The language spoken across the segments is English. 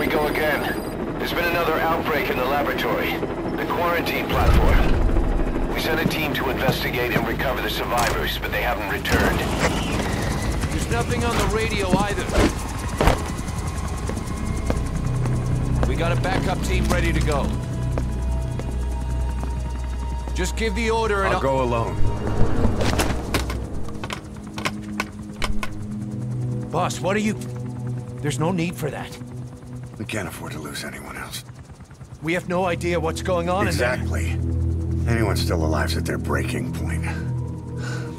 we go again. There's been another outbreak in the laboratory. The quarantine platform. We sent a team to investigate and recover the survivors, but they haven't returned. There's nothing on the radio either. We got a backup team ready to go. Just give the order and I'll go alone. Boss, what are you... There's no need for that. We can't afford to lose anyone else. We have no idea what's going on Exactly. Anyone still alive's at their breaking point.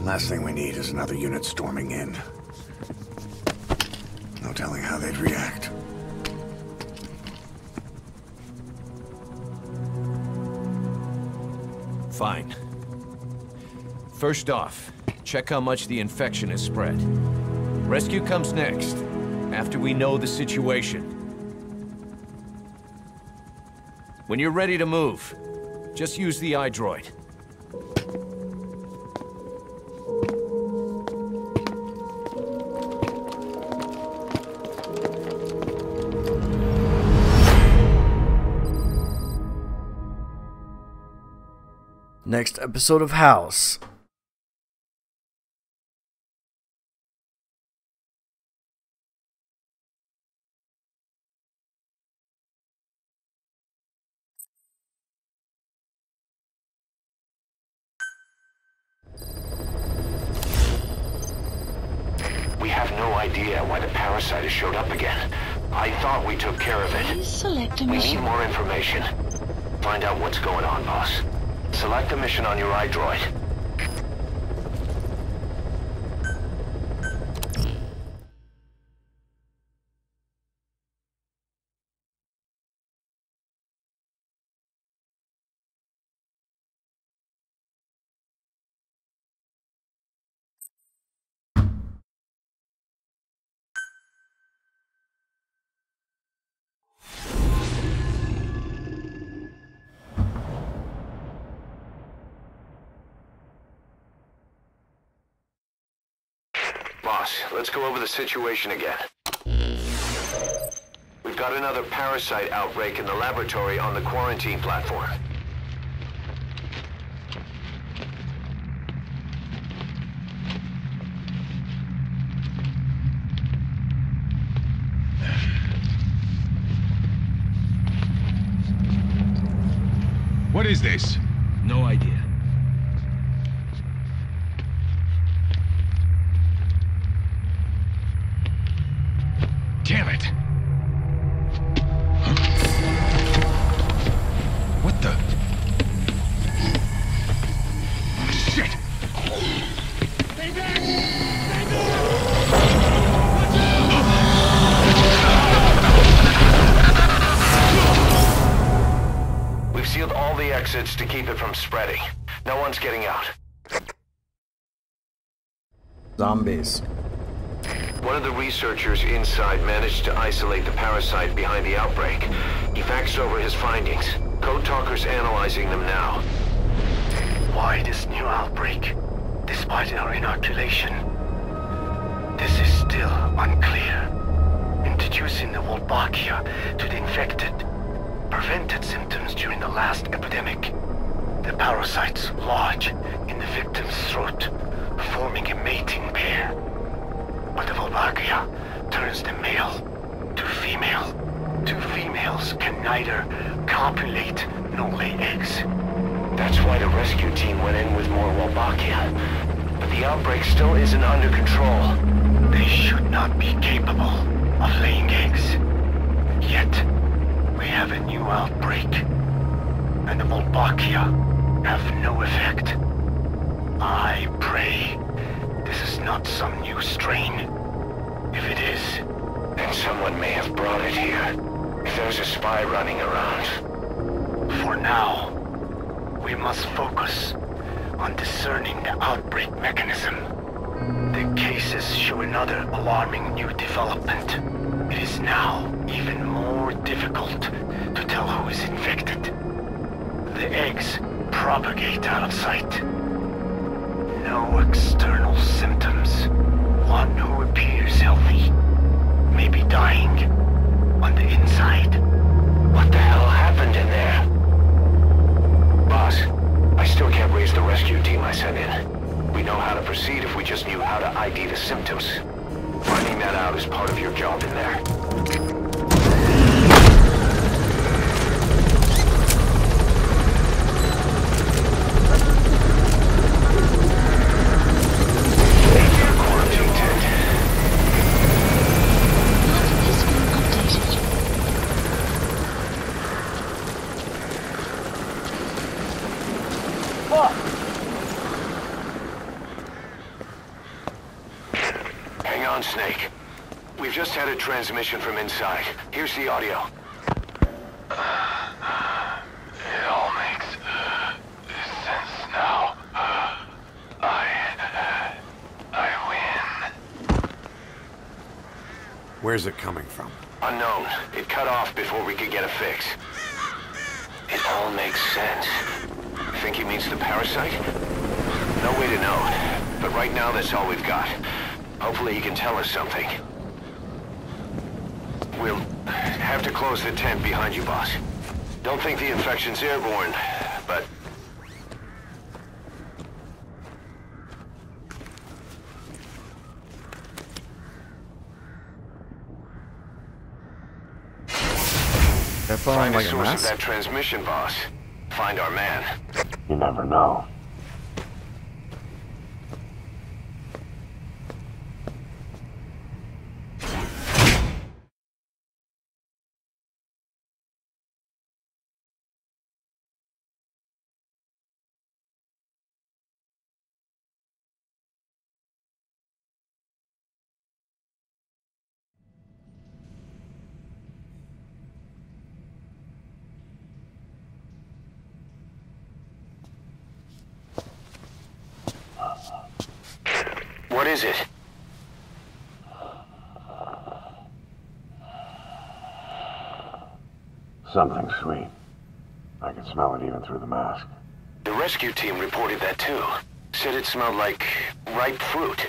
Last thing we need is another unit storming in. No telling how they'd react. Fine. First off, check how much the infection has spread. Rescue comes next, after we know the situation. When you're ready to move, just use the iDroid. Next episode of House. Idea why the parasite has showed up again. I thought we took care of it. Select a We need more information. Find out what's going on, boss. Select a mission on your iDroid. Boss, let's go over the situation again. We've got another parasite outbreak in the laboratory on the quarantine platform. What is this? No idea. All exits to keep it from spreading. No one's getting out. Zombies. One of the researchers inside managed to isolate the parasite behind the outbreak. He faxed over his findings. Code Talker's analyzing them now. Why this new outbreak, despite our inoculation? This is still unclear. Introducing the Wolbachia to the infected prevented symptoms during the last epidemic. The parasites lodge in the victim's throat, forming a mating pair. But the Wolbachia turns the male to female. Two females can neither copulate nor lay eggs. That's why the rescue team went in with more Wolbachia. But the outbreak still isn't under control. They should not be capable of laying eggs. Yet, we have a new outbreak. And the Wolbachia have no effect. I pray this is not some new strain. If it is, then someone may have brought it here. If there's a spy running around. for now, we must focus on discerning the outbreak mechanism. The cases show another alarming new development. It is now even more difficult to tell who is infected. The eggs propagate out of sight. No external symptoms. One who appears healthy may be dying on the inside. What the hell happened in there? Boss, I still can't raise the rescue team I sent in. We know how to proceed if we just knew how to ID the symptoms. Finding that out is part of your job in there. On, Snake. We've just had a transmission from inside. Here's the audio. It all makes uh, sense now. I... I win. Where's it coming from? Unknown. It cut off before we could get a fix. It all makes sense. Think he means the parasite? No way to know. But right now, that's all we've got. Hopefully he can tell us something. We'll have to close the tent behind you, boss. Don't think the infection's airborne, but... That Find like the a source of that transmission, boss. Find our man. You never know. What is it? Something sweet. I can smell it even through the mask. The rescue team reported that too. Said it smelled like ripe fruit.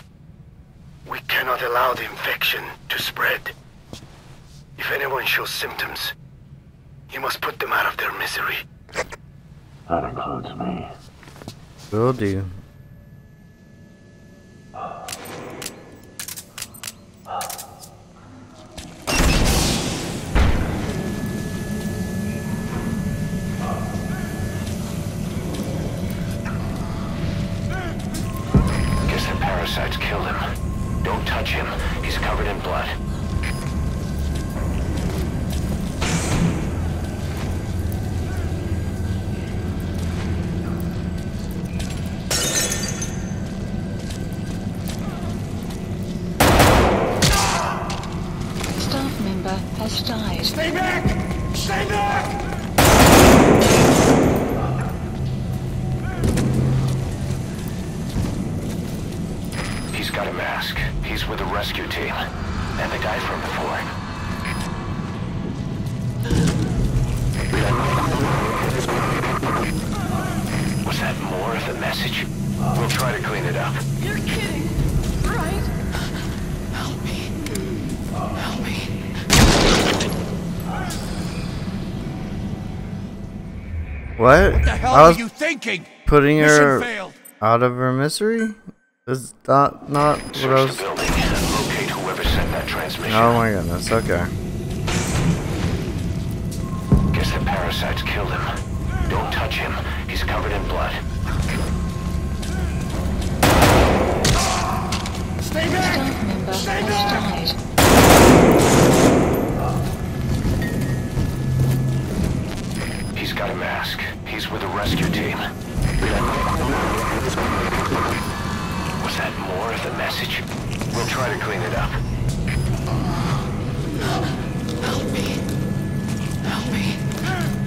We cannot allow the infection to spread. If anyone shows symptoms, you must put them out of their misery. That includes me. Will do. Don't touch him. He's covered in blood. Staff member has died. Stay back! Stay back! Got a mask. He's with the rescue team. And the guy from before. Was that more of the message? We'll try to clean it up. You're kidding, right? Help me. Help me. What? What the hell I was are you thinking? putting Mission her failed. out of her misery? Is that not what I was... the building and locate whoever sent that transmission. Oh my goodness, okay. Guess the parasites killed him. Don't touch him. He's covered in blood. Stay back! Stay back! He's got a mask. He's with the rescue team. Was that more of the message? We'll try to clean it up. Help me. Help me.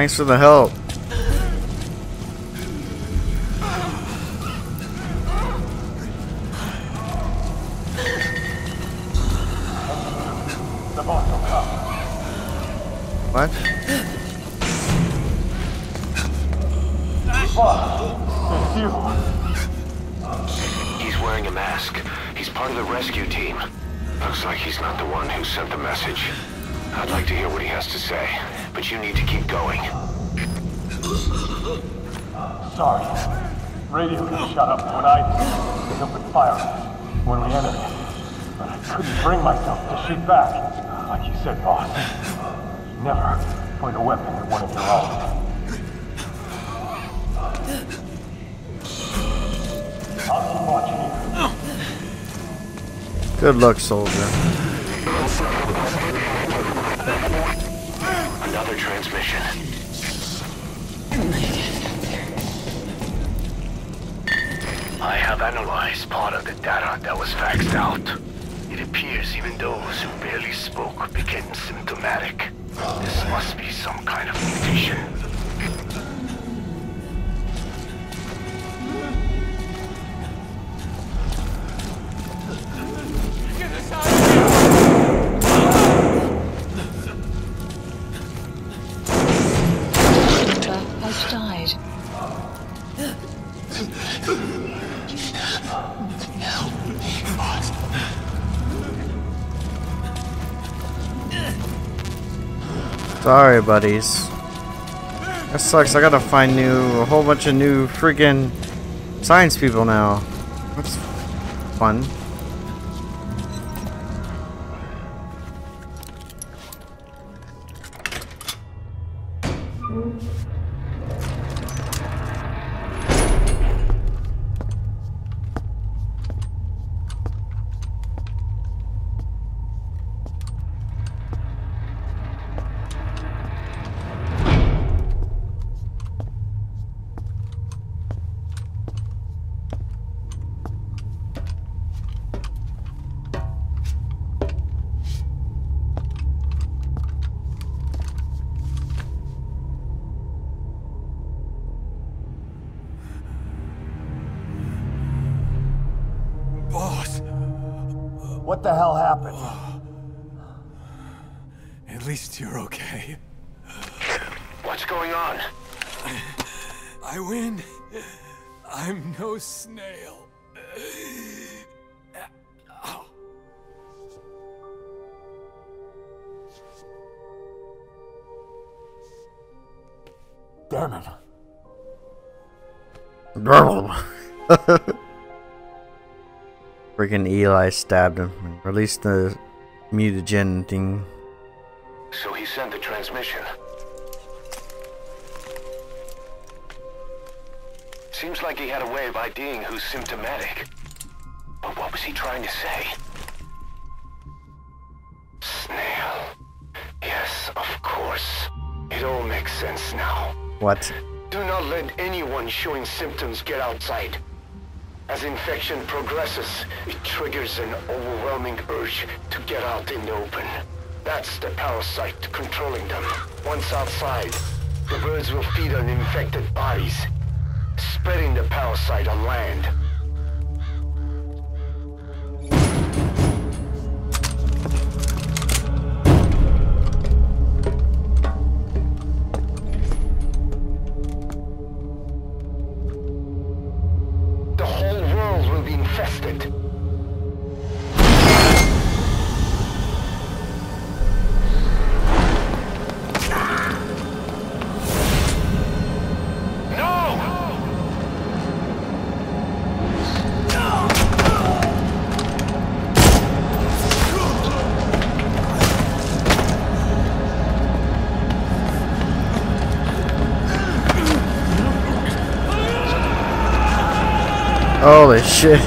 Thanks for the help. What? He's wearing a mask. He's part of the rescue team. Looks like he's not the one who sent the message. I'd like to hear what he has to say, but you need to keep going. Sorry. Radio got shut up when I they opened fire when we entered. But I couldn't bring myself to shoot back. Like you said, boss. Never point a weapon at one of your own. I'll keep watching you. Good luck, soldier. Another transmission. I have analyzed part of the data that was faxed out. It appears even those who barely spoke became symptomatic. This must be some kind of mutation. Sorry, buddies. That sucks. I gotta find new, a whole bunch of new freaking science people now. That's fun. At least you're okay. What's going on? I win. I'm no snail. Damn it. Freaking Eli stabbed him and released the mutagen thing. So he sent the transmission. Seems like he had a way of IDing who's symptomatic. But what was he trying to say? Snail. Yes, of course. It all makes sense now. What? Do not let anyone showing symptoms get outside. As infection progresses, it triggers an overwhelming urge to get out in the open. That's the parasite controlling them. Once outside, the birds will feed on infected bodies, spreading the parasite on land. Shit.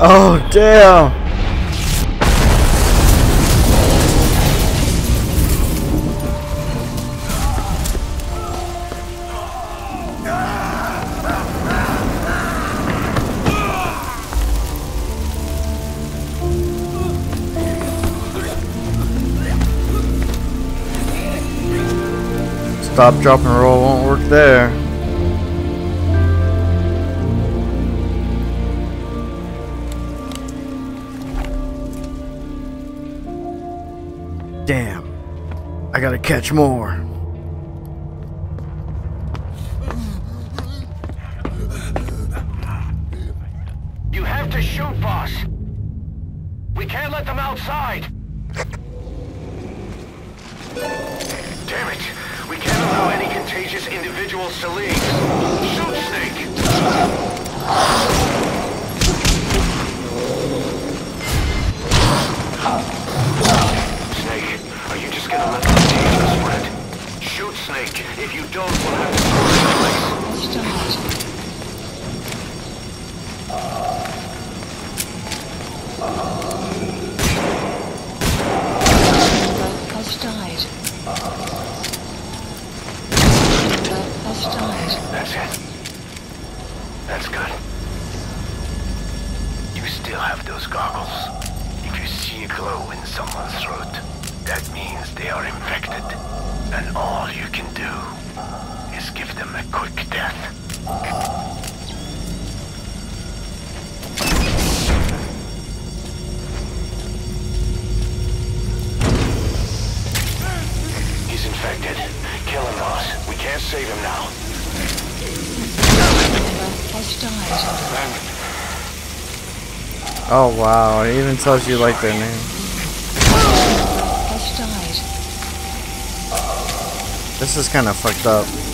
Oh, damn! Stop, drop, and roll won't work there. Damn. I gotta catch more. Oh wow, it even tells you like their name. This is kind of fucked up.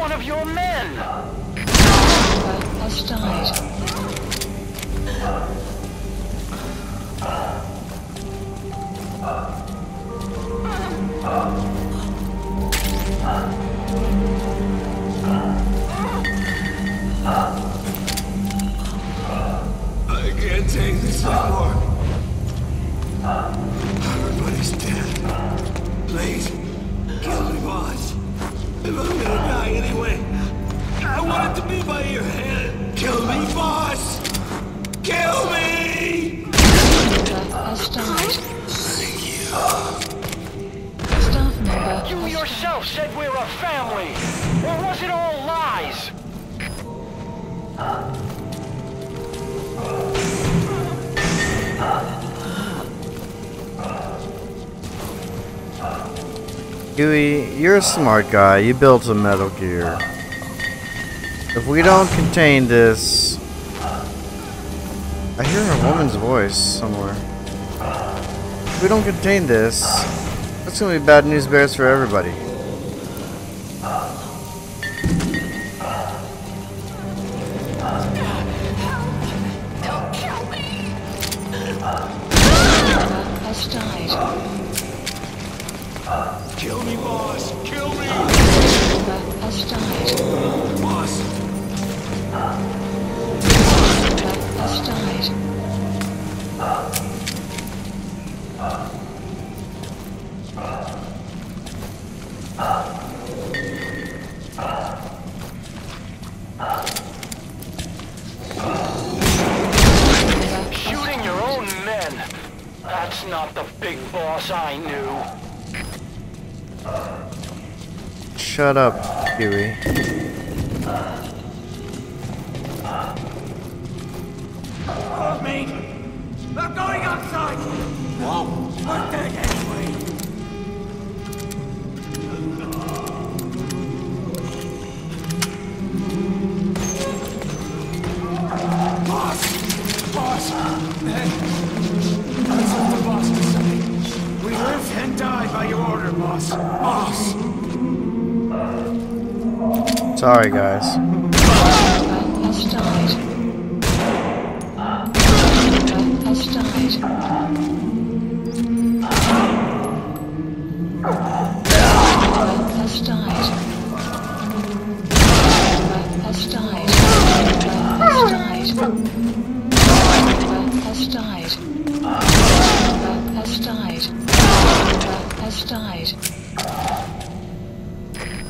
One of your men! has died. I can't take this anymore. Everybody's dead. Please, kill me, boss. If I'm gonna die anyway, I want it to be by your hand. Kill me, boss! Kill me! Member has died. Staff member You yourself said we're a family! Or was it all lies? Huey, you're a smart guy. You built a Metal Gear. If we don't contain this... I hear a woman's voice somewhere. If we don't contain this, that's gonna be bad news bears for everybody. Shut up, Huey. Hold me! They're going outside! Whoa! We're dead anyway! Boss! Boss! That's what the boss is saying. We live and die by your order, boss. Boss! Sorry, guys.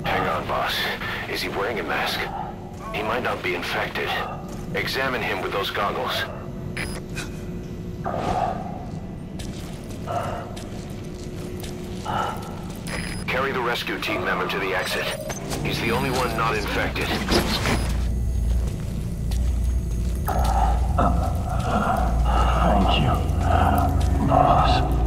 Hang on, boss. Is he wearing a mask? He might not be infected. Examine him with those goggles. Carry the rescue team member to the exit. He's the only one not infected. Thank you, boss.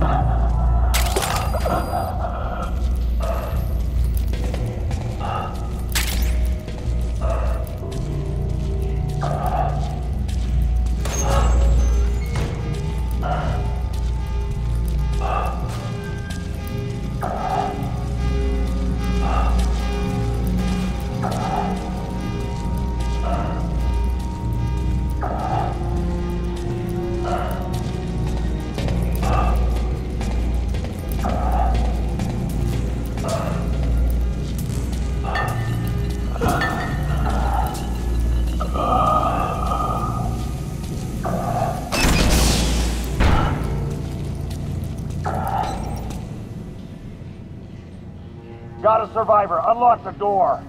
Got a survivor. Unlock the door.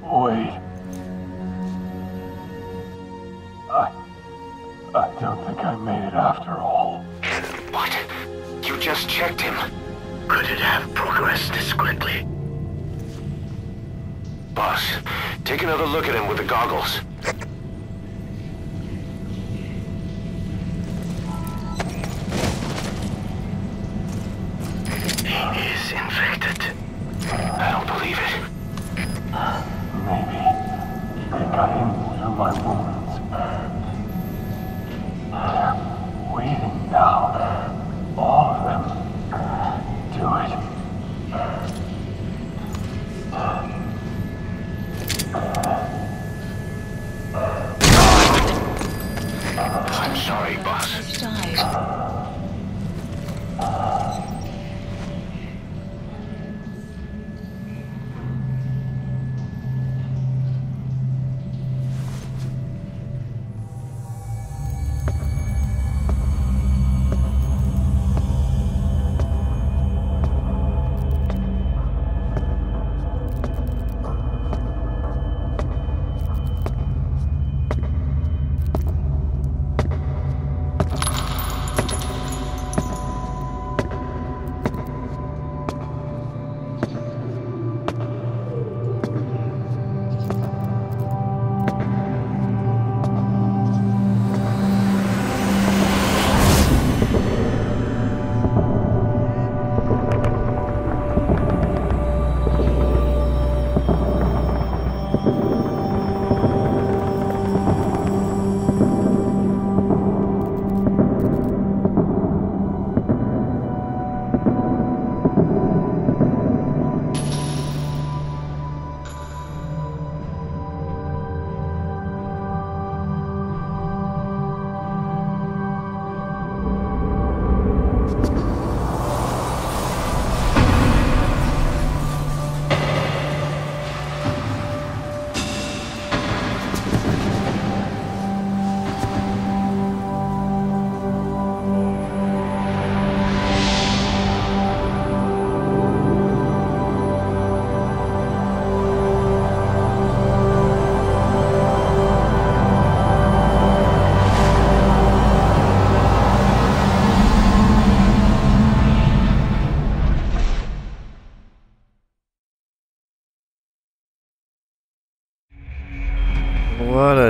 Wait. I... I don't think I made it after all. What? You just checked him. Could it have progressed this quickly? Boss, take another look at him with the goggles.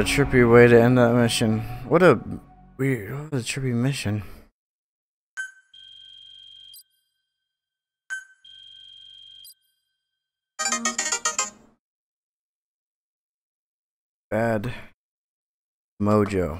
Trippy way to end that mission. What a weird, what a trippy mission. Bad mojo.